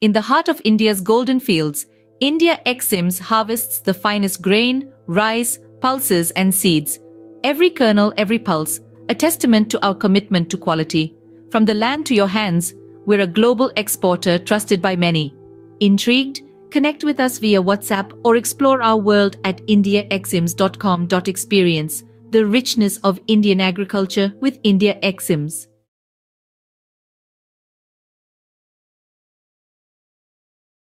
In the heart of India's golden fields, India Exims harvests the finest grain, rice, pulses and seeds. Every kernel, every pulse, a testament to our commitment to quality. From the land to your hands, we're a global exporter trusted by many. Intrigued? Connect with us via WhatsApp or explore our world at indiaexims.com.experience, the richness of Indian agriculture with India Exims.